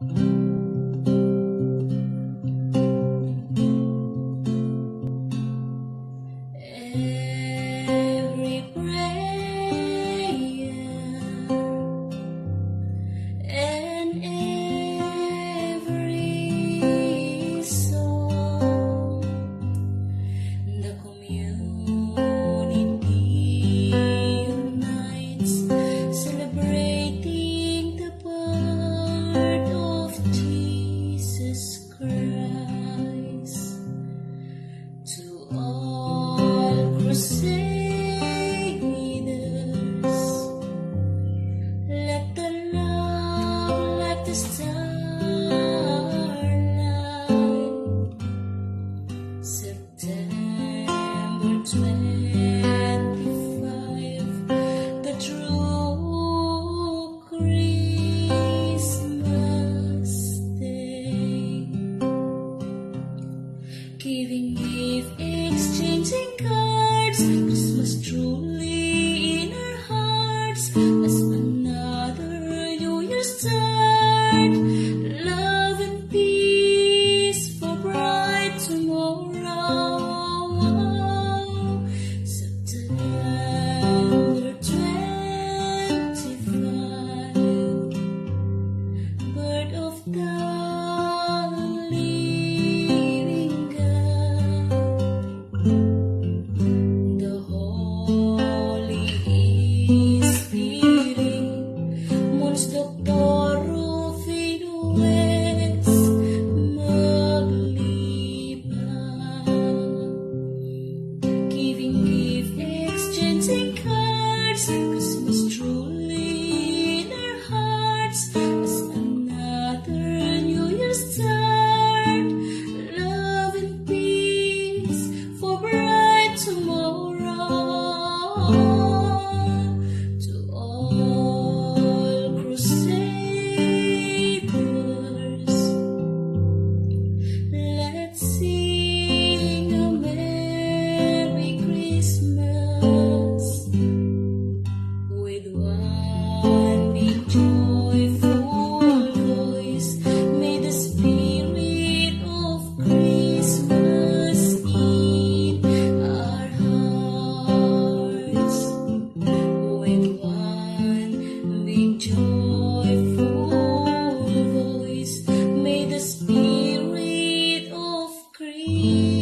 you giving gifts, exchanging cards, Christmas truly. joyful voice, may the Spirit of Christ.